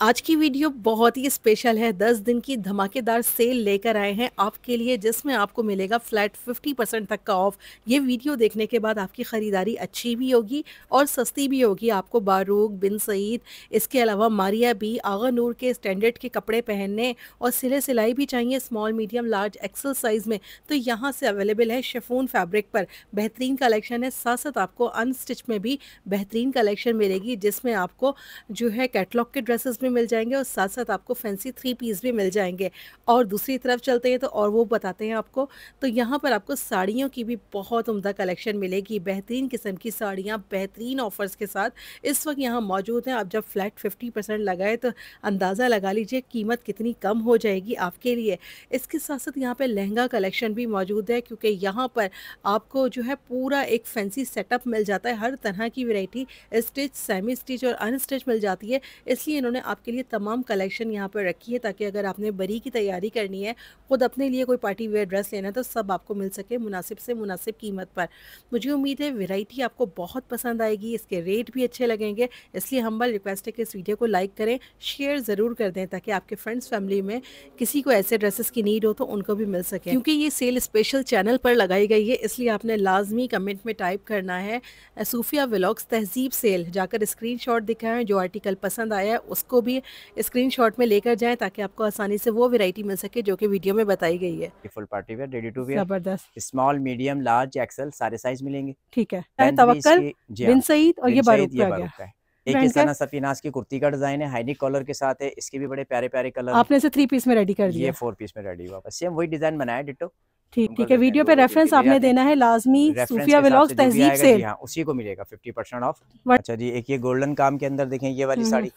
आज की वीडियो बहुत ही स्पेशल है। 10 दिन की धमाकेदार सेल लेकर आए हैं आपके लिए, जिसमें आपको मिलेगा फ्लैट 50 परसेंट तक का ऑफ़ ये वीडियो देखने के बाद आपकी ख़रीदारी अच्छी भी होगी और सस्ती भी होगी। आपको बारूक, बिन सईद, इसके अलावा मारिया बी आगा नूर के स्टैंडर्ड के कपड़े पहनने और सिले सिलाई भी चाहिए small medium large XL size में। तो यहाँ से अवेलेबल है शेफून फैब्रिक पर। बेहतरीन कलेक्शन है। साथ साथ आपको अनस्टिच में भी बेहतरीन कलेक्शन मिलेगी, जिसमें आपको जो है कैटलॉग के ड्रेसेस भी मिल जाएँगे और साथ साथ आपको फैंसी थ्री पीस भी मिल जाएँगे। और दूसरी तरफ़ चलते हैं तो और वो बताते हैं आपको। तो यहाँ पर आपको साड़ियों की भी बहुत उम्दा कलेक्शन मिलेगी। बेहतरीन किस्म की साड़ियाँ, बेहतरीन ऑफर्स के साथ इस वक्त यहाँ मौजूद हैं। आप जब फ्लैट फिफ्टी परसेंट लगाए तो अंदाज़ा लगा लीजिए कीमत कितनी कम हो जाएगी आपके लिए। इसके साथ साथ यहाँ पर लहंगा कलेक्शन भी मौजूद है क्योंकि यहाँ पर आपको जो है पूरा एक फैंसी सेटअप मिल जाता है। हर तरह की वेराइटी स्टिच सेमी स्टिच और अनस्टिच मिल जाती है। इसलिए इन्होंने आपके लिए तमाम कलेक्शन यहाँ पर रखी है ताकि अगर आपने बरी की तैयारी करनी है, ख़ुद अपने लिए कोई पार्टी वेयर ड्रेस लेना है तो सब आपको मिल सके मुनासिब से मुनासिब कीमत पर। मुझे उम्मीद है वेराइटी आपको बहुत पसंद आएगी, इसके रेट भी अच्छे लगेंगे, इसलिए हम्बल रिक्वेस्ट है कि इस वीडियो को लाइक करें शेयर ज़रूर कर दें ताकि आपके फ्रेंड्स फैमिली में किसी को ऐसे ड्रेसेस की नीड हो तो उनको भी मिल सके। क्योंकि ये सेल स्पेशल चैनल पर लगाई गई है, इसलिए आपने लाजमी कमेंट में टाइप करना है। सूफिया व्लॉग्स तहजीब सेल जाकर स्क्रीनशॉट दिखाएँ, जो आर्टिकल पसंद आया है, उसको भी स्क्रीनशॉट में लेकर जाएँ ताकि आपको आसानी से वो वैरायटी मिल सके जो कि वीडियो में बताई गई है। Full party wear ready to wear ज़बरदस्त। स्मॉल मीडियम लार्ज एक्सेल सारे साइज़ मिलेंगे। ठीक है। तवक्कल हाँ, बिन सईद और ये बारूक गया। का है। एक Brand ये का? सना सफीनास की कुर्ती का डिज़ाइन है हाईनिक कॉलर के साथ है इसके भी बड़े प्यारे प्यारे कलर आपने इसे थ्री पीस में रेडी कर दिया। ये फोर पीस में रेडी हुआ। सेम वही डिज़ाइन बनाया डिटो ठीक ठीक है। वीडियो पे रेफरेंस आपने देना है लाजमी सूफिया व्लॉग्स से तहजीब सेल हाँ उसी को मिलेगा 50% ऑफ़ अच्छा जी एक ये गोल्डन काम के अंदर देखें ये वाली हम्म। साड़ी।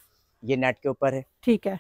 ये नेट के ऊपर है। ठीक है।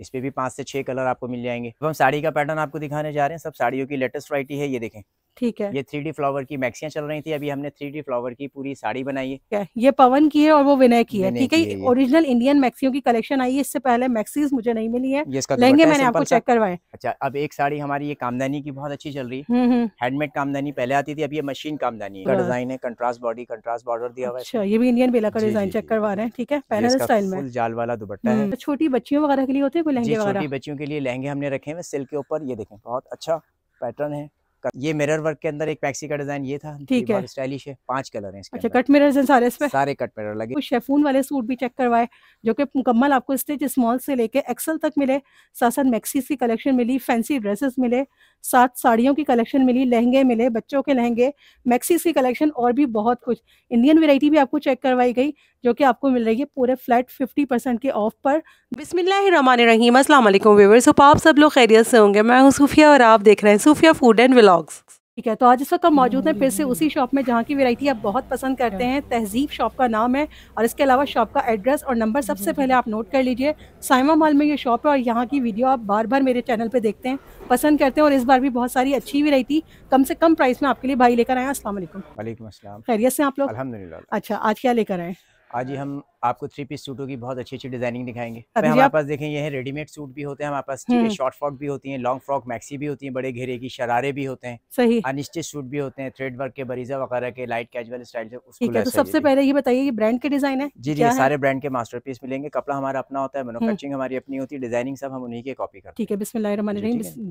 इस पे भी पाँच से छह कलर आपको मिल जाएँगे। अब हम साड़ी का पैटर्न आपको दिखाने जा रहे हैं। सब साड़ियों की लेटेस्ट वरायटी है ये देखें। ठीक है। ये थ्री डी फ्लावर की मैक्सियाँ चल रही थी अभी हमने थ्री डी फ्लावर की पूरी साड़ी बनाई है। ये पवन की है और वो विनय की है ठीक है है। ओरिजिनल इंडियन मैक्सियों की कलेक्शन आई है इससे पहले मैक्सीज मुझे नहीं मिली है। लहंगे मैंने आपको चेक करवाए। अच्छा अब एक साड़ी हमारी ये कामदानी की बहुत अच्छी चल रही है। हम्म हम्म। हैंडमेड कामदानी पहले आती थी अब ये मशीन कामदानी का डिज़ाइन है कंट्रास्ट बॉडी कंट्रास्ट बॉर्डर दिया हुआ है। अच्छा ये भी इंडियन बेला का डिज़ाइन चेक करवा रहे हैं ठीक है पैनल स्टाइल में। जाल वाला दुपट्टा है। हम्म, छोटी बच्चियों वगैरह के लिए होते हैं लहंगे छोटी बच्चियों के लिए लहंगे हमने रखे हुए सिल्क के ऊपर ये देखें बहुत अच्छा पैटर्न है। ये मिरर वर्क के अंदर एक पैक्सी का डिज़ाइन ये था ठीक है। स्टाइलिश है पाँच कलर हैं इसके अच्छा कट मिरर्स हैं सारे इस पे सारे कट मिरर लगे। कुछ शेफून वाले सूट भी चेक करवाए जो कि मुकम्मल आपको स्टिच स्मॉल से लेके एक्सल तक मिले साथ साथ मैक्सीज की कलेक्शन मिली फैंसी ड्रेसेस मिले साथ साड़ियों की कलेक्शन मिली लहंगे मिले बच्चों के लहंगे मैक्सीज की कलेक्शन और भी बहुत कुछ। इंडियन वेराइटी भी आपको चेक करवाई गई जो कि आपको मिल रही है पूरे फ्लैट 50 परसेंट के ऑफ़ पर। बिस्मिल्लाहिर्रहमानिर्रहीम। अस्सलाम वालेकुम व्यूअर्स होप आप सब लोग खैरियत से होंगे। मैं हूँ सूफिया और आप देख रहे हैं सूफिया फ़ूड एंड व्लॉग्स ठीक है तो आज इस वक्त हम मौजूद हैं फिर से उसी शॉप में जहाँ की वैरायटी आप बहुत पसंद करते हैं। तहजीब शॉप का नाम है और इसके अलावा शॉप का एड्रेस और नंबर सबसे पहले आप नोट कर लीजिए। साइमा मॉल में ये शॉप है और यहाँ की वीडियो आप बार बार मेरे चैनल पे देखते हैं पसंद करते हैं और इस बार भी बहुत सारी अच्छी वैरायटी कम से कम प्राइस में आपके लिए भाई लेकर आए हैं। अस्सलाम वालेकुम वालेकुम अस्सलाम। खैरियत से आप लोग? अच्छा आज क्या लेकर आए? आज ही हम आपको थ्री पीस सूटों की बहुत अच्छी अच्छी डिज़ाइनिंग दिखाएँगे हमारे पास देखें ये है रेडीमेड सूट भी होते हैं हमारे पास हम्म। शॉर्ट फ्रॉक भी होती हैं लॉन्ग फ्रॉक मैक्सी भी होती हैं बड़े घेरे की शरारे भी होते हैं सही। अनिश्चित सूट भी होते हैं थ्रेड वर्क के बरीजा वगैरह के लाइट कैजुअल स्टाइल से ठीक है तो सबसे पहले ये बताइए ये ब्रांड के डिज़ाइन है? जी जी है? सारे ब्रांड के मास्टरपीस मिलेंगे कपड़ा हमारा अपना होता हम्म। है मैन्युफैक्चरिंग हमारी अपनी होती है डिज़ाइनिंग सब हम उन्हीं के कॉपी करते ठीक है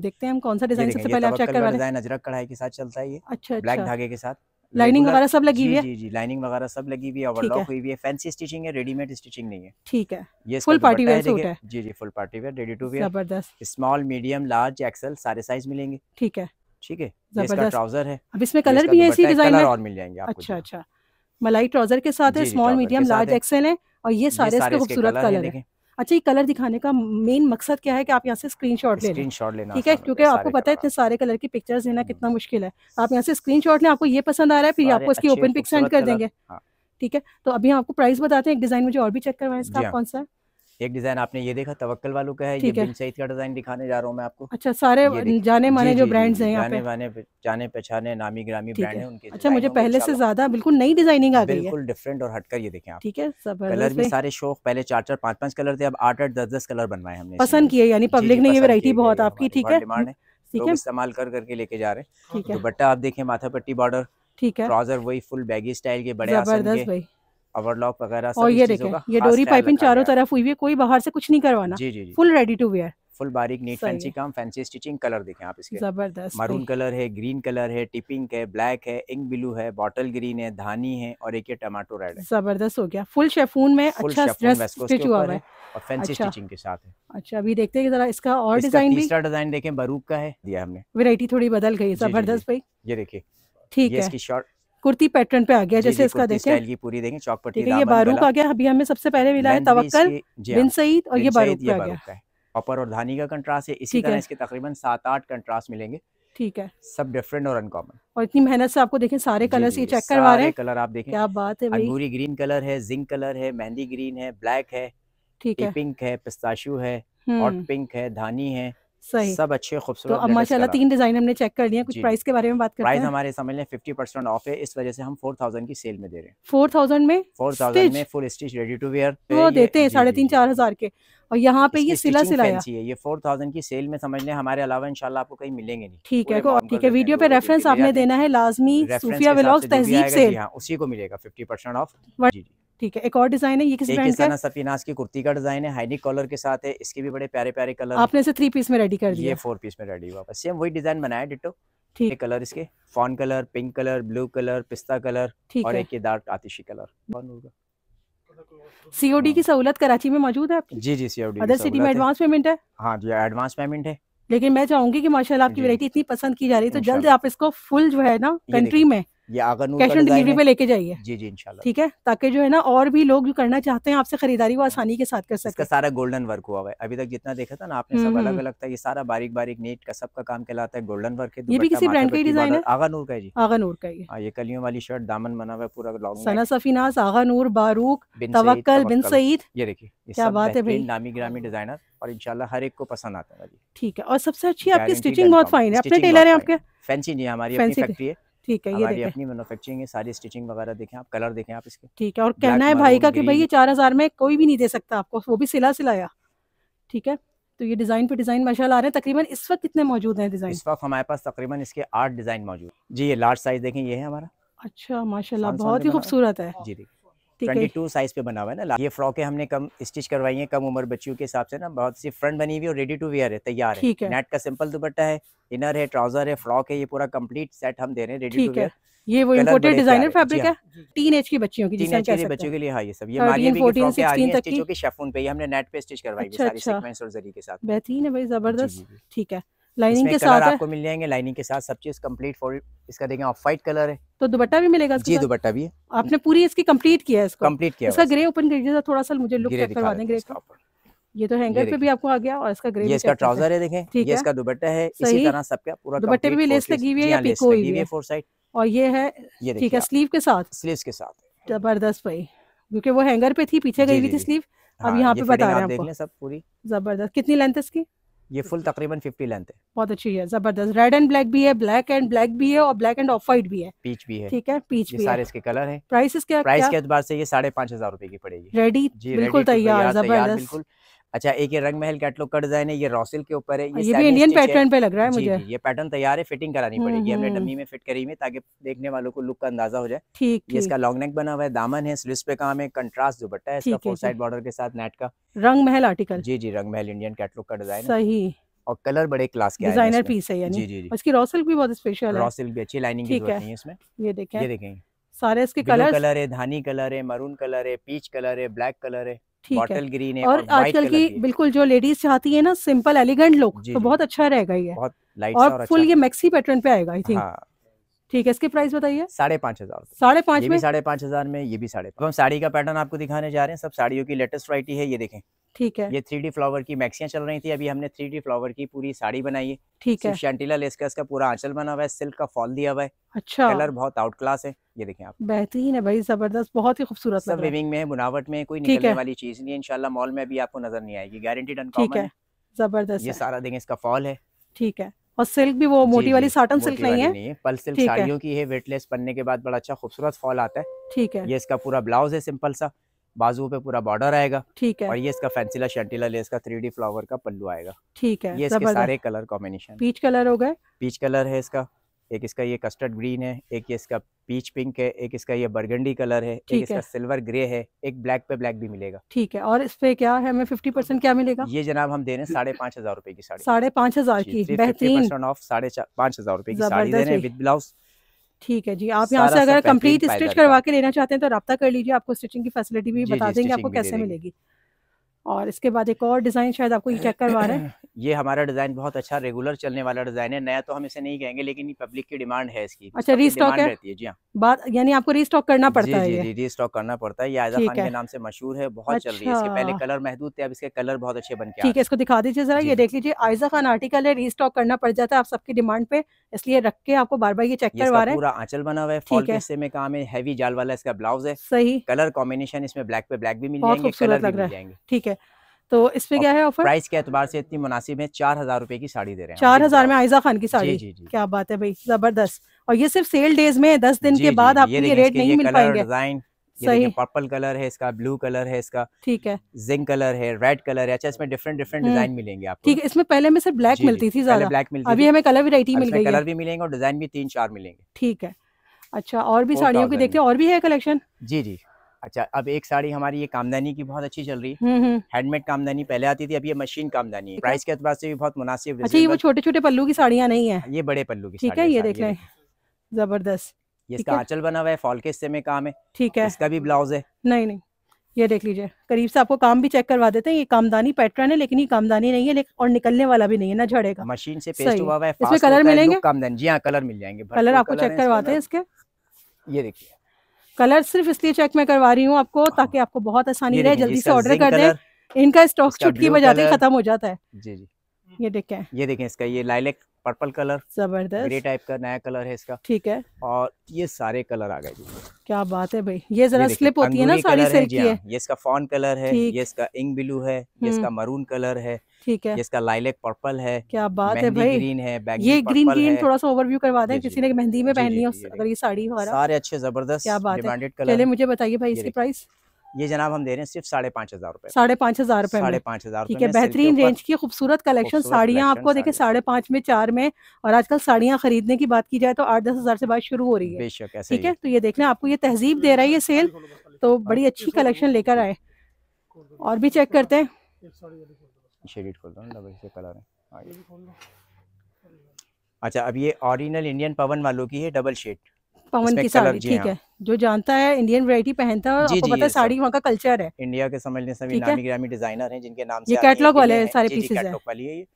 देखते हैं हम कौन सा डिज़ाइन सबसे पहले आप चेक करवा डिज़ाइन अजरक कढ़ाई के साथ चलता है ये अच्छा ब्लैक अच्छा। धागे के साथ। लाइनिंग वगैरह सब लगी हुई है? जी जी लाइनिंग वगैरह सब लगी हुई है ओवरलॉक हुई हुई है। फैंसी स्टिचिंग है रेडीमेड स्टिचिंग नहीं है। ठीक है। ये party दुपट्टा wear सूट है। जी जी full party wear ready to wear ज़बरदस्त। स्मॉल मीडियम लार्ज एक्सेल सारे साइज़ मिलेंगे। ठीक है। ठीक है? इसका। ट्राउज़र है। अब इसमें कलर भी है इसी डिज़ाइन में? और मिल जाएँगे आपको अच्छा अच्छा। मलाई ट्राउज़र के साथ है स्मॉल मीडियम लार्ज। एक्सेल है। और ये सारे इसके खूबसूरत कलर है अच्छा ये कलर दिखाने का मेन मकसद क्या है कि आप यहाँ से स्क्रीनशॉट ले स्क्रीन शॉट लेना ठीक है? क्योंकि आपको पता है इतने सारे कलर की पिक्चर्स लेना हम्म। कितना मुश्किल है। आप यहाँ से स्क्रीन शॉट लें आपको ये पसंद आ रहा है फिर आपको इसकी ओपन पिक सेंड कर देंगे। हाँ। ठीक है? तो अभी हम आपको प्राइस बताते हैं एक डिज़ाइन मुझे और भी चेक करवाए इसका हाँ। कौन सा है? एक डिज़ाइन आपने ये देखा तवक्कल वालों का है ये। बिन सईद का डिज़ाइन दिखाने जा रहा हूँ मैं आपको। अच्छा सारे जाने माने जो ब्रांड्स हैं जाने माने जाने पहचाने नामी ग्रामी ब्रांड है। उनके अच्छा मुझे पहले से ज़्यादा बिल्कुल नई डिज़ाइनिंग आ गई है। बिल्कुल डिफरेंट और हटकर ये देखें आप। ठीक है कलर ज़बरदस्त भी सारे शौक पहले चार चार पाँच पाँच कलर थे अब आठ आठ दस दस कलर बनवाए हमने पसंद किए यानी पब्लिक ने ये वैरायटी बहुत आपकी ठीक है? लोग है। इस्तेमाल कर करके लेके जा रहे हैं। दुपट्टा आप देखें माथा पट्टी बॉर्डर ठीक है। ट्राउज़र वही फुल बैगी स्टाइल के बड़े ज़बरदस्त भाई। ओवरलॉक वगैरह और ये देखें ये डोरी पाइपिंग चारों तरफ़ हुई है कोई बाहर से कुछ नहीं करवाना। जी जी जी। Full ready to wear full बारीक नीट फैंसी। काम फैंसी स्टिचिंग कलर देखें आप इसके। ज़बरदस्त। मरून कलर है ग्रीन कलर है टिपिंग है ब्लैक है इंक ब्लू है बॉटल ग्रीन है धानी है और एक ये टमाटो रेड है। ज़बरदस्त हो गया। फुल शेफून में अच्छा स्टिच हुआ है और फैंसी अच्छा। स्टिचिंग के साथ है। अच्छा अभी देखते हैं जरा इसका और डिज़ाइन भी तीसरा डिज़ाइन देखें बरूक का है। दिया हमने। वैरायटी थोड़ी बदल गई ज़बरदस्त भाई। ये देखिए। ठीक है। इसकी शॉर्ट कुर्ती पैटर्न पे आ गया जैसे इसका देखें। पूरी देखें चौक पट्टी ये बारूक आ गया अभी हमें सबसे पहले मिला है तवक्कल बिन हाँ, सईद और ये बारूक आ गया। कॉपर और धानी का कंट्रास्ट है इसी तरह इसके तकरीबन सात आठ कंट्रास्ट मिलेंगे। ठीक है। सब डिफरेंट और अनकॉमन और इतनी मेहनत से आपको देखें सारे कलर ये चेक करवा रहे हैं। कलर आप देखें। क्या बात है भाई। अंगूरी ग्रीन कलर है जिंक कलर है मेहंदी ग्रीन है ब्लैक है ठीक है। पिंक है पिस्ताशू है हॉट हम्म पिंक है धानी है सही। सब अच्छे तो खूबसूरत अब माशाल्लाह तीन डिज़ाइन हमने चेक कर लिए कुछ प्राइस के बारे में बात करते प्राइस हैं। हमारे समझ लें फिफ्टी परसेंट ऑफ़ है इस वजह से हम फोर थाउज़ेंड की सेल में दे रहे हैं। फोर थाउज़ेंड में? Four thousand Stitch? में full stitch ready to wear वो देते हैं साढ़े तीन चार हज़ार के। और यहाँ पे ये सिला सिलाया। है ये फोर थाउज़ेंड की सेल में समझ लें हमारे अलावा इंशाल्लाह आपको कहीं मिलेंगे नहीं। ठीक है ठीक है वीडियो पे रेफरेंस आपने देना है लाजमी सूफिया के हिसाब व्लॉग्स से तहजीब सेल हाँ उसी को मिलेगा फिफ्टी परसेंट ऑफ़ ठीक है एक और डिज़ाइन है ये किस ब्रांड का है? सफीनास की कुर्ती का डिज़ाइन है हाईनिक कॉलर के साथ है इसके भी बड़े प्यारे प्यारे कलर आपने इसे थ्री पीस में रेडी कर दिया। ये फोर पीस में रेडी हुआ सेम वही डिज़ाइन बनाया डिटो ठीक। ये कलर इसके fawn colour pink colour blue colour पिस्ता कलर ठीक और एक ये डार्क आतिशी कलर कौन होगा? सीओडी की सहूलत कराची में मौजूद है आपकी? जी जी सीओडी अदर सिटी में एडवांस पेमेंट है? हाँ जी एडवांस पेमेंट है। लेकिन मैं चाहूँगी कि माशाल्लाह आपकी। वैरायटी इतनी पसंद की जा रही है तो जल्द आप इसको फुल जो है ना कंट्री में ये आगा कैश ऑन डिज़ाइन डिलीवरी पे लेके जाइए। जी जी इंशाल्लाह। ठीक है? ताकि जो है ना और भी लोग जो करना चाहते हैं आपसे खरीदारी वो आसानी के साथ कर इसका सके। सारा गोल्डन वर्क हुआ है। अभी तक जितना देखा था ना आपने सब हम्म, अलग हम्म। अलग था। ये सारा बारीक बारीक नीट का सबका काम कहलाता है गोल्डन वर्क है ये भी किसी brand का पे ही। आगा नूर का जी। आगा नूर का ये हाँ। ये कलियों वाली शर्ट दामन बना हुआ है पूरा लॉन्ग सना सफीनाज आगा नूर बारूक तवक्कल बिन सईद। ये देखिए क्या बात है भाई। नामी ग्रामी डिज़ाइनर और इंशाल्लाह हर एक को पसंद आता है ठीक है और सबसे अच्छी आपकी स्टिचिंग बहुत फाइन है। अपने टेलर है आपके? फैंसी नहीं हमारी थे। फैक्ट्री है। ठीक है ये हमारी देखें। अपनी मैन्युफैक्चरिंग है सारी स्टिचिंग वगैरह देखें आप कलर देखें आप इसके। ठीक है और कहना है भाई का कि भाई ये चार हज़ार में कोई भी नहीं दे सकता आपको वो भी सिला सिलाया। ठीक है तो ये डिज़ाइन पे डिज़ाइन माशाल्लाह आ रहे हैं तकरीबन इस वक्त कितने मौजूद है डिज़ाइन इस वक्त हमारे पास तकरीबन इसके आठ डिज़ाइन मौजूद जी ये लार्ज साइज़ देखें ये है हमारा। अच्छा माशाल्लाह बहुत ही। खूबसूरत है। जी ट्वेंटी टू साइज़ पे बना हुआ है ना ये फ्रॉकें हमने कम स्टिच करवाई हैं कम उम्र बच्चियों के हिसाब से ना बहुत सी फ्रंट बनी हुई और रेडी टू वेयर है तैयार है। नेट का सिंपल दुपट्टा है इनर है ट्राउज़र है फ्रॉक है ये पूरा कंप्लीट सेट हम दे रहे हैं रेडी टू वेयर ये वो इम्पोर्टेड डिज़ाइनर फैब्रिक है। टीन एज की बच्चियों की जिसे टीनेज हम के कह बच्चों के लिए हाँ ये सब। ये मारिया भी 14, की फ्रॉकें आ रही 16 हैं स्टिचों की। शेफून पे ही हमने नेट पे स्टिच करवाई हुई अच्छा, सारी अच्छा। सीक्वेंस और जरी के साथ। बेहतरीन है भाई ज़बरदस्त। ठीक है। लाइनिंग के साथ आपको मिल जाएँगे लाइनिंग के साथ सब चीज़ कंप्लीट फॉर इसका देखें ऑफ़ वाइट कलर है। तो दुपट्टा भी मिलेगा जी? दुपट्टा भी है। आपने पूरी इसकी कंप्लीट किया है इसको? कंप्लीट किया इसका ग्रे ओपन करिए थोड़ा सा मुझे लुक चेक करवा दें ग्रे का ये तो हैंगर पे भी आपको आ गया और इसका ग्रे ये इसका हैं। ट्राउज़र है देखें ठीक ये है। इसका दुपट्टा है इसी। तरह सबका पूरा दुपट्टे पे भी लेस लगी हुई है या हाँ, पिको हुई है? है? फोर साइड और ये है ठीक है स्लीव के साथ? स्लीव्स के साथ। ज़बरदस्त भाई। क्योंकि वो हैंगर पे थी पीछे गई हुई थी स्लीव अब हाँ, यहाँ पे बता रहे हैं आपको। सब पूरी। ज़बरदस्त। कितनी लेंथ इसकी? ये फुल तकरीबन 50 लेंथ है। बहुत अच्छी है ज़बरदस्त। रेड एंड ब्लैक भी है ब्लैक एंड ब्लैक भी है और ब्लैक एंड ऑफ़ वाइट भी है। पीच भी है। ठीक है पीच ये भी सारे इसके कलर है। प्राइस इसके प्राइस के अतबार से ये साढ़े पाँच हज़ार रुपए की पड़ेगी। रेडी बिल्कुल तैयार तैयार ज़बरदस्त। बिल्कुल। अच्छा एक ये रंग महल कैटलॉग का डिज़ाइन है ये रॉसिल के ऊपर है ये ये भी इंडियन पैटर्न पे लग रहा है मुझे। जी ये पैटर्न तैयार है फिटिंग करानी हम्म, पड़ेगी हमने हम्म। डमी में फिट करी है ताकि देखने वालों को लुक का अंदाज़ा हो जाए। ठीक ये इसका लॉन्ग नेक बना हुआ है दामन है स्लिप्स पे काम है कंट्रास्ट दुपट्टा है इसका फोर साइड बॉर्डर के साथ नेट का। रंग महल आर्टिकल जी जी रंग महल इंडियन कैटलॉग का डिज़ाइन सही। और कलर बड़े क्लास के डिज़ाइनर पीस है यानी। जी जी जी। और इसकी रॉ भी बहुत स्पेशल है। भी अच्छी लाइनिंग की ज़रूरत है। नहीं है इसमें। ये देखें। ये देखें। सारे इसके ब्लू कलर्स कलर है धानी कलर है मरून कलर है पीच कलर है ब्लैक कलर है। बॉटल ग्रीन है और और आजकल की बिल्कुल जो लेडीज़ चाहती है ना सिंपल एलिगेंट लुक तो बहुत अच्छा रहेगा ये। और फुल अच्छा ये मैक्सी पैटर्न पे आएगा आई थिंक हाँ। ठीक है इसके प्राइस बताइए। साढ़े पाँच हज़ार। साढ़े पाँच में? साढ़े पाँच हज़ार में ये भी साढ़े हम साड़ी का पैटर्न आपको दिखाने जा रहे हैं सब साड़ियों की लेटेस्ट वराइटी है ये देखें। ठीक है। ये थ्री डी फ्लावर की मैक्सियाँ चल रही थी अभी हमने थ्री डी फ्लावर की पूरी साड़ी बनाई है। ठीक है। शैंटिला लेस का इसका पूरा आंचल बना हुआ है सिल्क का फॉल दिया हुआ है। अच्छा। कलर बहुत आउट क्लास है ये देखें आप। बेहतरीन है भाई ज़बरदस्त बहुत ही खूबसूरत सब विविंग में बुनावट में कोई ठीक निकलने वाली चीज़ नहीं है इंशाल्लाह मॉल में अभी आपको नज़र नहीं आएगी। गारंटीड ठीक अनकॉमन है। ज़बरदस्त ये सारा देंगे इसका फॉल है। ठीक है। और सिल्क भी वो मोटी वाली साटन सिल्क नहीं है। नहीं पल सिल्क साड़ियों की है वेटलेस पन्ने के बाद बड़ा अच्छा खूबसूरत फॉल आता है। ठीक है। ये इसका पूरा ब्लाउज है सिंपल सा। बाजू पे पूरा बॉर्डर आएगा ठीक है। और ये इसका फैंसीला शर्टीला लेस का थ्री फ्लावर का पल्लू आएगा। ठीक है ये इसके सारे कलर कॉम्बिनेशन पीच कलर हो गए? पीच कलर है इसका एक इसका ये कस्टर्ड ग्रीन है एक ये इसका पीच पिंक है एक इसका ये बर्गंडी कलर है एक इसका है। सिल्वर ग्रे है एक ब्लैक पे ब्लैक भी मिलेगा। ठीक है और इस पे क्या है हमें फिफ्टी परसेंट क्या मिलेगा? ये जनाब हम दे रहे हैं साढ़े पाँच हज़ार रुपए की साड़ी। साढ़े पाँच हज़ार की बेहतरीन। ऑफ़ साढ़े पाँच हज़ार रुपए की साड़ी दे रहे हैं विद ब्लाउज ठीक है जी आप यहाँ से अगर कंप्लीट स्टिच करवा के लेना चाहते हैं तो रब्ता कर लीजिए आपको स्टिचिंग की फैसिलिटी भी बता देंगे आपको कैसे मिलेगी। और इसके बाद एक और डिज़ाइन शायद आपको ये चेक करवा रहे हैं। ये हमारा डिज़ाइन बहुत अच्छा रेगुलर चलने वाला डिज़ाइन है नया तो हम इसे नहीं कहेंगे लेकिन पब्लिक की डिमांड है इसकी। अच्छा, है? रहती है जी हाँ। बात यानी आपको रीस्टॉक करना पड़ता है जी रीस्टॉक करना पड़ता है। ये आयजा खान के नाम से मशहूर है बहुत चल रही है इसके। पहले अच्छा। कलर महदूद थे अब इसके कलर बहुत अच्छे बन के ठीक है इसको दिखा दीजिए जरा। ये देख लीजिए आयजा खान आर्टिकल है रीस्टॉक करना पड़ जाता है आप सबकी डिमांड पे इसलिए रख के आपको बार बार ये चेक करवा रहे हैं। पूरा आंचल बना हुआ है फॉल। हिस्से में काम है हैवी जाल वाला इसका ब्लाउज है। सही। कलर कॉम्बिनेशन इसमें ब्लैक पे ब्लैक भी मिल जाएँगे कलर भी मिल जाएँगे। ठीक है। तो इस पे क्या है ऑफ़र? प्राइस के एतबार से इतनी मुनासिब है चार हज़ार रुपए की साड़ी दे रहे हैं। चार हज़ार में। आयजा खान की साड़ी? जी जी। जी। क्या बात है भाई ज़बरदस्त। और ये सिर्फ़ सेल डेज़ में दस दिन के बाद आपको ये रेट नहीं मिल पाएँगे। डिज़ाइन सही। पर्पल कलर है इसका ब्लू कलर है इसका ठीक है। जिंक कलर है रेड कलर है। अच्छा इसमें डिफरेंट डिफरेंट डिज़ाइन मिलेंगे आपको। ठीक है इसमें पहले में सिर्फ़ ब्लैक मिलती थी ज़्यादा। ब्लैक मिलती अभी हमें कलर वैरायटी मिल गई है। कलर भी मिलेंगे और डिज़ाइन भी तीन चार मिलेंगे। ठीक है। अच्छा और भी साड़ियों की 4000 देखते हैं और भी है कलेक्शन जी जी। अच्छा अब एक साड़ी हमारी ये कामदानी की बहुत अच्छी चल रही है। हम्म हम्म। हैंडमेड कामदानी पहले आती थी अब ये मशीन कामदानी है। प्राइस के एतबार से भी बहुत मुनासिब अच्छा ये वो छोटे छोटे पल्लू की साड़ियाँ नहीं है? ये बड़े पल्लू की ठीक है ये देख लें। ज़बरदस्त। ये इसका आंचल बना हुआ है फॉल के हिस्से में काम है। ठीक है। इसका भी ब्लाउज है। नहीं नहीं ये देख लीजिए। करीब से आपको काम भी चेक करवा देते हैं ये कामदानी पैटर्न है लेकिन ये कामदानी नहीं है लेकिन और निकलने वाला भी नहीं है ना झड़ेगा। मशीन से पेस्ट हुआ हुआ है इसमें कलर मिलेंगे? कामदानी जी हाँ कलर मिल जाएँगे। कलर आपको चेक करवाते हैं इसके। ये देखिए। कलर सिर्फ़ इसलिए चेक मैं करवा रही हूँ आपको ताकि आपको बहुत आसानी रहे जल्दी से ऑर्डर कर दें। इनका स्टॉक छुटकी चुटकी बजाते खत्म हो जाता है। जी जी। ये देखें। ये देखें इसका ये लाइलेक पर्पल कलर ज़बरदस्त। ग्रे टाइप का नया कलर है इसका। ठीक है। और ये सारे कलर आ गए क्या बात है भाई। ये जरा स्लिप होती है ना साड़ी सिल्क की है हाँ, ये इसका फॉन कलर है ये इसका इंक ब्लू है ये इसका मरून कलर है ठीक है। इसका लाइलेक पर्पल है क्या बात है भाई। ग्रीन है ये ग्रीन ग्रीन थोड़ा सा ओवरव्यू करवा दें। किसी ने मेहंदी में पहननी हो अगर ये साड़ी वगैरह। सारे अच्छे ज़बरदस्त क्या बात है। मुझे बताइए भाई इसकी प्राइस ये जनाब हम दे रहे हैं सिर्फ़ साढ़े पाँच हज़ार रुपए साढ़े पाँच हज़ार रुपए साढ़े पाँच हज़ार ठीक है बेहतरीन रेंज की खूबसूरत कलेक्शन साड़ियाँ आपको देखिए साड़ियाँ। साढ़े पाँच में चार में और आजकल साड़ियाँ खरीदने की बात की जाए तो आठ दस हज़ार से बात शुरू हो रही है। बेशक ऐसे ठीक है तो ये देख लें आपको ये तहजीब दे रहा है ये सेल तो बड़ी अच्छी कलेक्शन लेकर आए। और भी चेक करते हैं। है अच्छा अब ये ओरिजिनल इंडियन पवन वालों की है डबल शेड पवन की साड़ी ठीक हाँ। है जो जानता है इंडियन वैरायटी पहनता है आपको पता है साड़ी वहाँ का कल्चर है इंडिया के समझ लें सभी है। नामी ग्रामी डिज़ाइनर हैं जिनके नाम से ये कैटलॉग वाले हैं। सारे पीसेस हैं। कैटलॉग वाली है ये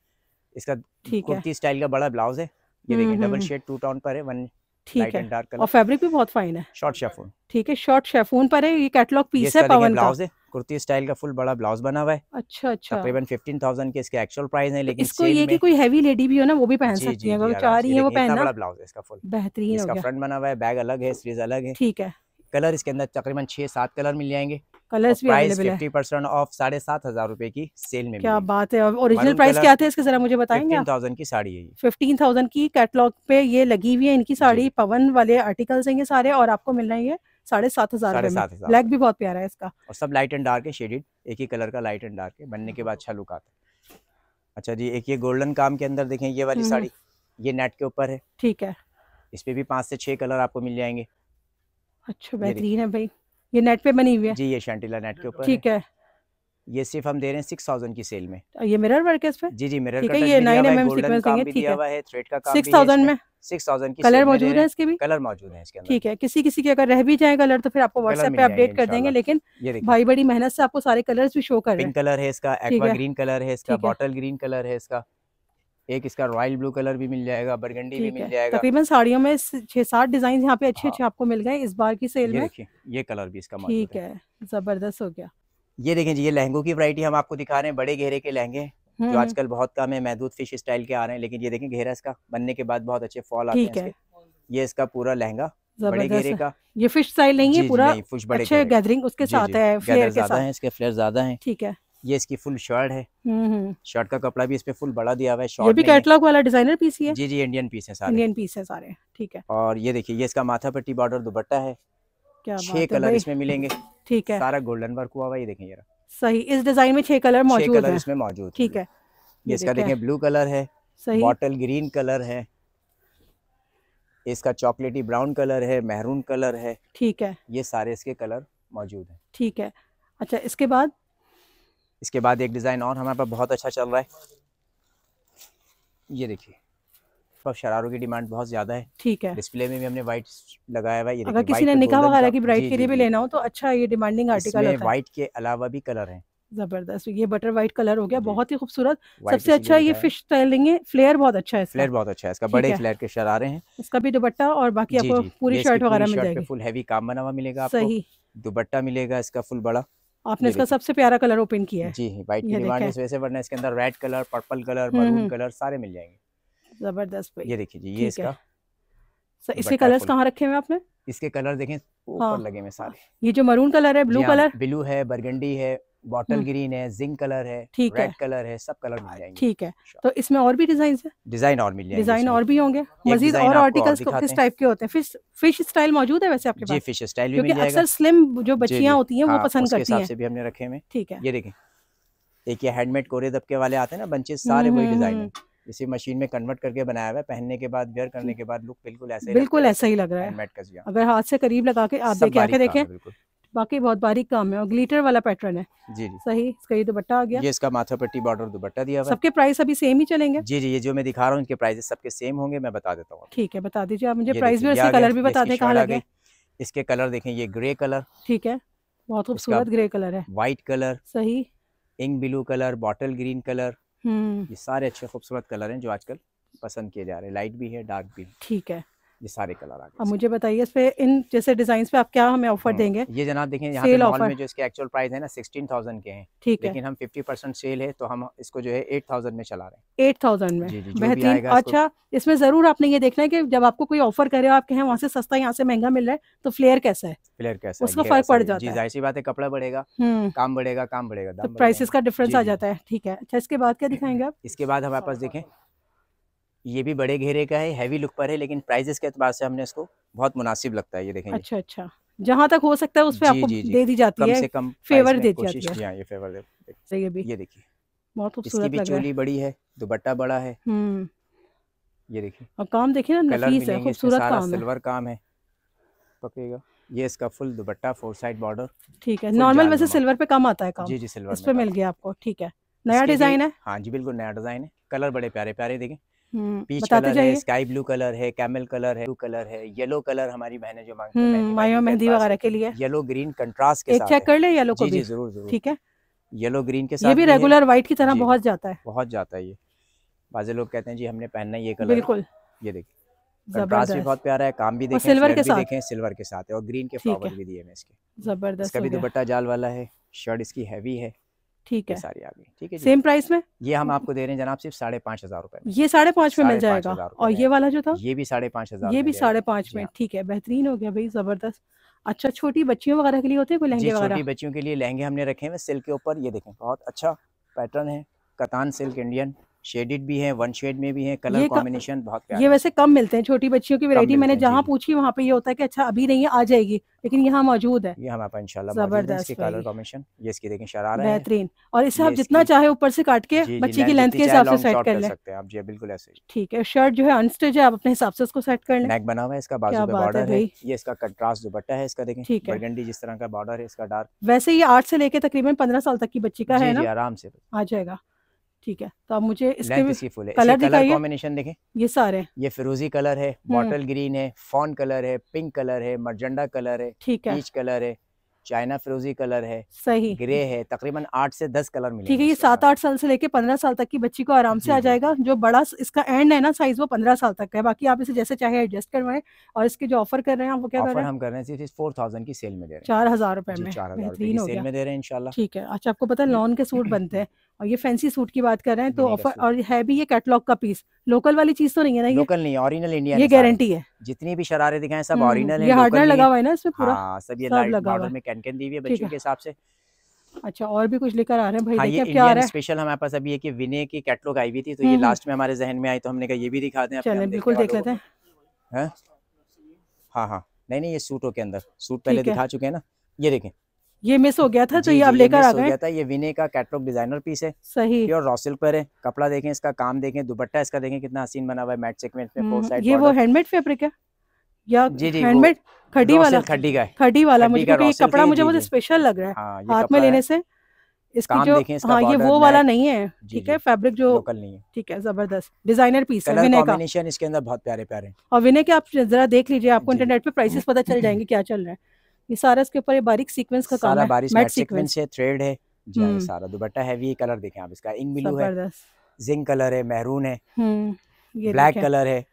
इसका ठीक है कुर्ती स्टाइल का बड़ा ब्लाउज है ये देखिए हम्म, डबल हम्म, शेड टू टाउन पर है वन ठीक है। और फैब्रिक भी बहुत फाइन है। शॉर्ट शेफोन ठीक है शॉर्ट शेफोन पर है ये कैटलॉग पीस है पवन का। ब्लाउज है कुर्ती स्टाइल का फुल बड़ा ब्लाउज बना हुआ है। अच्छा अच्छा। तकरीबन 15000 के इसके एक्चुअल प्राइस है लेकिन इसको ये की कोई हैवी लेडी भी हो ना वो भी पहन सकती है अगर चाह रही है वो पहन पहनना। बड़ा ब्लाउज है इसका फुल बेहतरीन इसका फ्रंट बना हुआ है बैग अलग है स्लीव अलग है। ठीक है। कलर इसके अंदर तकरीबन छह सात कलर मिल जाएँगे। कलर्स भी अवेलेबल है। फिफ्टी परसेंट ऑफ़ साढ़े सात हज़ार रुपए की सेल में क्या बात है ओरिजिनल प्राइस क्या थे इसके जरा मुझे बताएँगे की साड़ी है ये। फिफ्टीन थाउज़ेंड की कैटलॉग पे ये लगी हुई है इनकी साड़ी पवन वाले आर्टिकल्स हैं ये सारे और आपको मिल रहे हैं ये साढ़े सात हज़ार ब्लैक भी बहुत प्यारा है इसका। और सब लाइट एंड डार्क है शेडेड एक ही कलर का लाइट एंड डार्क है बनने के बाद अच्छा लुक आता है। अच्छा जी एक ये गोल्डन काम के अंदर देखें ये वाली हम्म, साड़ी ये नेट के ऊपर है। ठीक है। इस पे भी पाँच से छह कलर आपको मिल जाएँगे। अच्छा बेहतरीन है भाई। ये नेट पे बनी हुई है? जी ये शैंटिला नेट के ऊपर ठीक है। ये सिर्फ़ हम दे रहे हैं सिक्स थाउज़ेंड की सेल में। ये मिरर वर्क है इस पे? जी जी मिरर ठीक का है, ये भी दिया 9 हुआ mm गोल्डन sequence काम देंगे, ठीक है। थ्रेड का काम सिक्स थाउज़ेंड में? सिक्स थाउज़ेंड की कलर मौजूद है इसके भी? कलर मौजूद है इसके अंदर। ठीक है किसी किसी के अगर रह भी जाए कलर तो फिर आपको व्हाट्सएप पे अपडेट कर देंगे लेकिन भाई बड़ी मेहनत से आपको सारे कलर्स भी शो कर रहे पिंक हैं। कलर है इसका एक्वा ग्रीन कलर है इसका बॉटल ग्रीन कलर है इसका। एक इसका रॉयल ब्लू कलर भी मिल जाएगा बरगंडी भी मिल जाएगा। तकरीबन साड़ियों में छह सात डिज़ाइन यहाँ पे अच्छे हाँ। अच्छे आपको मिल गए इस बार की सेल में। ये कलर भी इसका ठीक है। है ज़बरदस्त हो गया। ये देखें जी ये लहंगों की वैरायटी हम आपको दिखा रहे हैं बड़े घेरे के लहंगे जो हम्म, आजकल बहुत कम है महदूद फ़िश स्टाइल के आ रहे हैं लेकिन ये देखें घेरा इसका बनने के बाद बहुत अच्छे फॉल आते हैं है। ये इसका पूरा लहंगा बड़े घेरे का। ये फ़िश स्टाइल नहीं है पूरा नहीं, फुश बड़े अच्छे गैदरिंग उसके साथ है फ्लेयर के ज़्यादा साथ। है इसके फ्लेयर ज़्यादा हैं। ठीक है। ये इसकी फुल शर्ट है। हम्म हम्म। शर्ट का कपड़ा भी इस पे फुल बड़ा दिया हुआ है ये शॉर्ट भी कैटलॉग वाला डिज़ाइनर पीस ही है? जी जी इंडियन पीस है सारे। इंडियन पीस है सारे ठीक है। और ये देखिए ये इसका माथा पट्टी बॉर्डर दुपट्टा है। क्या छह कलर इसमें मिलेंगे। ठीक है। सारा गोल्डन वर्क हुआ हुआ ये देखें जरा। सही इस डिज़ाइन में छह कलर छह मौजूद कलर इसमें मौजूद ठीक है। ये इसका। देखें ब्लू कलर है सही। बॉटल ग्रीन कलर है। इसका चॉकलेटी ब्राउन कलर है मेहरून कलर है। ठीक है। ये सारे इसके कलर मौजूद है। ठीक है। अच्छा इसके बाद इसके बाद एक डिज़ाइन और हमारे पास बहुत अच्छा चल रहा है। ये देखिए अब शरारों की डिमांड बहुत ज़्यादा है। ठीक है। डिस्प्ले में भी हमने वाइट लगाया हुआ है अगर किसी ने निकाह वगैरह की ब्राइड के लिए भी लेना हो तो अच्छा ये डिमांडिंग आर्टिकल है। वाइट के अलावा भी कलर है। ज़बरदस्त ये बटर व्हाइट कलर हो गया बहुत ही खूबसूरत। सबसे अच्छा ये फ़िश स्टाइल लेंगे फ्लेयर बहुत अच्छा है फ्लेयर बहुत अच्छा है इसका बड़े फ्लेयर के शरारे हैं। इसका भी दुपट्टा और बाकी आपको पूरी शर्ट वगैरह मिल जाएगी। फुल हैवी काम बना हुआ मिलेगा आपको। सही। दुपट्टा मिलेगा इसका फुल बड़ा। आपने इसका सबसे प्यारा कलर ओपन किया है जी व्हाइट की डिमांड। इस वजह से वरना इसके अंदर रेड कलर पर्पल कलर हम्म, मरून हम्म। कलर सारे मिल जाएँगे ज़बरदस्त भाई ये देखिए जी ये इसका सर, इसके कलर्स। कहाँ रखे हुए हैं आपने इसके कलर देखें ऊपर हाँ। लगे हुए सारे ये जो मरून कलर है ब्लू हाँ, कलर ब्लू है बरगंडी है बॉटल हम्म। ग्रीन है जिंक कलर है ठीक है। रेड कलर है सब कलर मिल जाएँगे। ठीक है। तो इसमें और भी डिज़ाइन है? डिज़ाइन और मिल जाएँगे डिज़ाइन और भी होंगे? मजीद और आर्टिकल्स किस टाइप के होते हैं? फ़िश फ़िश स्टाइल मौजूद है वैसे आपके जी पास? फ़िश स्टाइल भी क्योंकि मिल जाएगा। अक्सर स्लिम जो जी, बच्चियाँ होती हैं वो हाँ, पसंद करती हैं। भी हमने रखे हुए हैं। ठीक है। ये देखें। एक ये हैंडमेड कोरे दबके वाले आते हैं ना बंचेस सारे वही हम्म, डिज़ाइन हम्म, है इसे मशीन में कन्वर्ट करके बनाया हुआ है पहनने के बाद वेयर करने के बाद लुक बिल्कुल ऐसे बिल्कुल ऐसा ही लग रहा है। जी। अगर हाथ से करीब लगा के आप देखे देखें बाकी बहुत बारीक काम है और ग्लिटर वाला पैटर्न है। जी जी। सही इसका ये दुपट्टा आ गया। ये इसका माथा पट्टी बॉर्डर दुपट्टा दिया हुआ सबके प्राइस अभी सेम ही चलेंगे? जी जी ये जो मैं दिखा रहा हूँ इनके प्राइस सबके सेम होंगे मैं बता देता हूँ। ठीक है बता दीजिए आप मुझे प्राइस भी और कलर भी बता दें कहाँ लगे। इसके कलर देखें ये ग्रे कलर ठीक है बहुत खूबसूरत ग्रे कलर है। वाइट कलर सही। Ink blue colour bottle green colour ये सारे अच्छे खूबसूरत कलर हैं जो आजकल पसंद किए जा रहे हैं। लाइट भी है डार्क भी ठीक है। ये सारे कलर आ गए अब मुझे बताइए इस पे इन जैसे डिज़ाइन पे आप क्या हमें ऑफ़र हम्म, देंगे? ये जनाब देखें यहाँ पे मॉल में जो इसके एक्चुअल प्राइस है ना सिक्सटीन थाउज़ेंड के हैं। ठीक है। लेकिन हम फिफ्टी परसेंट सेल है तो हम इसको जो है एट थाउज़ेंड में चला रहे हैं। एट थाउज़ेंड में? बेहतरीन। अच्छा इसमें ज़रूर आपने ये देखना है कि जब आपको कोई ऑफ़र करे और आप कहें वहाँ से सस्ता यहाँ से महँगा मिल रहा है तो फ्लेयर कैसा है? फ्लेयर कैसा उसका फ़र्क पड़ है। जाता है। ज़ाहिर सी बात है कपड़ा बढ़ेगा हम्म। काम बढ़ेगा काम बढ़ेगा दाम तो प्राइसेस का डिफरेंस आ जाता है। ठीक है। अच्छा इसके बाद क्या दिखाएँगे आप? इसके बाद हमारे पास देखें। ये भी बड़े घेरे का है हैवी लुक पर है लेकिन प्राइजेस के एतबार से हमने इसको बहुत मुनासिब लगता है ये देखें ये। अच्छा अच्छा। जहाँ तक हो सकता है उस पर आपको जी, जी। दे दी जाती कम है से कम फेवर में दी जाती है। हाँ ये फेवर दे ये भी। ये देखिए। बहुत खूबसूरत लग रहा है। चोली बड़ी है दुपट्टा बड़ा है। हम्म। ये देखिए। और काम देखिए ना नफीस है खूबसूरत काम है। सिल्वर काम है। पकेगा। ये इसका फुल दुपट्टा फोर साइड बॉर्डर ठीक है नॉर्मल वैसे सिल्वर पे कम आता है काम। जी जी सिल्वर इस पे मिल गया आपको ठीक है। नया डिज़ाइन है? हाँ जी बिल्कुल नया डिज़ाइन है। कलर बड़े प्यारे प्यारे देखें। पीच कलर है स्काई ब्लू कलर है कैमल कलर है ब्लू कलर है येलो कलर हमारी बहनें जो मांगती हैं हम्म मायो मेहंदी वगैरह के लिए। येलो ग्रीन कंट्रास्ट के एक साथ चेक कर ले येलो को जी भी जी ज़रूर ज़रूर। ठीक है? येलो ग्रीन के साथ ये भी रेगुलर व्हाइट की तरह बहुत जाता है। बहुत जाता है ये। बाजे लोग कहते हैं जी हमने पहनना है ये कलर बिल्कुल। ये देखिए कंट्रास्ट भी बहुत प्यारा है काम भी देखें सिल्वर के साथ। देखें सिल्वर के साथ है और ग्रीन के फ्लावर भी दिए हैं इसके। ज़बरदस्त इसका भी दुपट्टा जाल वाला है शर्ट इसकी हैवी है। ठीक है। सारी आ गई। ठीक है सेम प्राइस में? ये हम आपको दे रहे हैं जनाब सिर्फ़ साढ़े पाँच हज़ार रुपए ये साढ़े पाँच में मिल जाएगा। और ये वाला जो था? ये भी साढ़े पाँच हज़ार ये भी साढ़े पाँच में। हाँ। ठीक है बेहतरीन हो गया भाई ज़बरदस्त। अच्छा छोटी बच्चियों वगैरह के लिए होते हैं कोई लहंगे छोटी वगैरह? बच्चियों के लिए लहंगे हमने रखे हुए सिल्क के ऊपर। ये देखें बहुत अच्छा पैटर्न है। कतान सिल्क इंडियन। शेडेड भी है वन शेड में भी है कलर कॉम्बिनेशन बहुत प्यारा ये वैसे कम मिलते हैं छोटी बच्चियों की वैरायटी मैंने जहाँ पूछी वहाँ पे ये होता है कि अच्छा अभी नहीं है आ जाएगी लेकिन यहाँ मौजूद है। ये हमारे पास इंशाल्लाह ज़बरदस्त इसके कलर कॉम्बिनेशन ये इसकी देखें शरारा है। बेहतरीन। और इसे आप जितना चाहे ऊपर से काट के बच्ची की लेंथ के हिसाब से सेट कर सकते हैं आप जी बिल्कुल ऐसे ठीक है शर्ट जो है अनस्टिच है आप अपने हिसाब से उसको सेट कर लें। नेक बना हुआ है इसका बाजू पे बॉर्डर है ये इसका कंट्रास्ट दुपट्टा है इसका देखें ठीक है। जिस तरह का बॉर्डर है इसका डार्क वैसे ये आठ से लेके तकरीबन पंद्रह साल तक की बच्ची का है ना? आराम से। आ जाएगा। ठीक है तो आप मुझे इसके फुल है। कलर कलर कॉम्बिनेशन देखें। ये सारे। ये फिरोजी कलर है हम्म। बॉटल ग्रीन है फॉन कलर है पिंक कलर है मर्जंडा कलर है ठीक है। पीच कलर है चाइना फिरोजी कलर है सही। ग्रे है तकरीबन आठ से दस कलर मिलेंगे ठीक है ये सात आठ साल से लेके पंद्रह साल तक की बच्ची को आराम से आ जाएगा। जो बड़ा इसका एंड है ना साइज़ वो पंद्रह साल तक है। बाकी आप इसे जैसे चाहे एडजस्ट करवाएँ और इसके जो ऑफ़र कर रहे हैं आप वो क्या कर रहे हैं? हम कर रहे हैं फोर थाउज़ेंड की सेल में दे रहे हैं। चार हज़ार रुपए में। बेहतरीन हो गया। में दे रहे हैं इंशाल्लाह। ठीक है अच्छा आपको पता है लॉन के सूट बनते हैं। और ये फैंसी सूट की बात कर रहे हैं तो ऑफ़र और है भी ये कैटलॉग का पीस लोकल वाली चीज़ तो नहीं है ना ये? लोकल नहीं ओरिजिनल इंडियन ये गारंटी है. जितनी भी शरारे दिखाएँ सब हम्म, ओरिजिनल है ये हार्डनर लगा हुआ है ना इसमें पूरा? हाँ सब ये लाइट बॉर्डर में कैन दी हुई है बच्चों के हिसाब से। अच्छा और भी कुछ लेकर आ रहे हैं? भाई हाँ देखिए ये क्या आ रहा है। स्पेशल हमारे पास अभी है कि विनय की कैटलॉग आई हुई थी तो हम्म, ये हम्म। लास्ट में हमारे जहन में आई तो हमने कहा ये भी दिखा दें अपने चलें बिल्कुल देख लेते हैं। हाँ? हाँ नहीं नहीं ये सूटों के अंदर। सूट पहले दिखा चुके हैं ना। ये देखें। ये मिस हो गया था तो ये जी, लेकर आ हो गए। गया था ये विनय का कैटलॉग डिज़ाइनर पीस है। सही। प्योर रॉ सिल्क पर है कपड़ा देखें इसका काम देखें दुपट्टा इसका देखें कितना हसीन बना हुआ है मैट सीक्वेंस में फोर हम्म, साइड ये वो हैंडमेड फैब्रिक है? या जी जी हैंडमेड खड्डी वाला? खड्डी का है। खड्डी वाला मुझे कपड़ा मुझे बहुत स्पेशल लग रहा है हाँ हाथ में लेने से। इसकी जो इसका हाँ ये वो वाला नहीं है ठीक है फैब्रिक जो लोकल नहीं है। ठीक है ज़बरदस्त। डिज़ाइनर पीस है विनय का। इसके अंदर बहुत प्यारे प्यारे और विनय के आप जरा देख लीजिए आपको इंटरनेट पे प्राइसेस पता चल जाएँगे क्या चल रहा है। ये सारा इसके ऊपर ये बारीक सीक्वेंस का काम है बारिश मैट मैट सीक्वेंस है थ्रेड है। जी हम्म। सारा दुपट्टा हैवी कलर देखें आप इसका। इंक ब्लू है जिंक कलर है मेहरून है हम्म ये ब्लैक कलर है।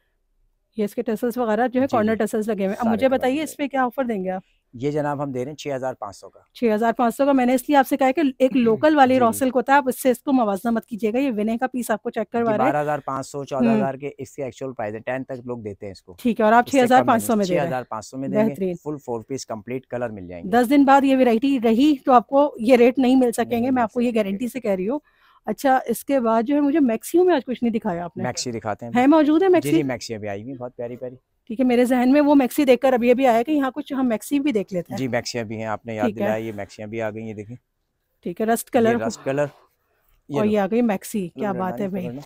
ये इसके टसल्स वगैरह जो है कॉर्नर टसल्स लगे हुए हैं। अब मुझे बताइए इस पे क्या ऑफ़र देंगे आप? ये जनाब हम दे रहे हैं छः हज़ार पाँच सौ का। छह हज़ार पाँच सौ का। मैंने इसलिए आपसे कहा है कि एक लोकल वाली रॉसल को था है आप इससे इसको मवाजना मत कीजिएगा। ये विनय का पीस आपको चेक करवा रहे हैं। हज़ार पाँच सौ चौदह हम्म। हज़ार के इसके एक्चुअल प्राइस है। टेन तक लोग देते हैं इसको। ठीक है और आप छह हज़ार पाँच सौ में दे छः रहे हैं। हज़ार पाँच सौ में बेहतरीन। Full four piece complete colour मिल जाएँगे। दस दिन बाद ये वेरायटी रही तो आपको ये रेट नहीं मिल सकेंगे। मैं आपको ये गारंटी से कह रही हूँ। अच्छा इसके बाद जो है मुझे मैक्सियो में आज कुछ नहीं दिखाया आपने मैक्सी दिखाते हैं है मौजूद है मैक्सी? जी मैक्सी अभी आई हुई बहुत प्यारी प्यारी। ठीक है मेरे जहन में वो मैक्सी देखकर अभी अभी आया कि यहाँ कुछ हम मैक्सी भी देख लेते हैं। जी मैक्सियाँ भी हैं आपने याद है। दिलाया ये मैक्सियाँ भी आ गई ये देखिए। ठीक है रस्ट कलर रस्ट कलर ये और ये आ गई मैक्सी क्या बात है भाई।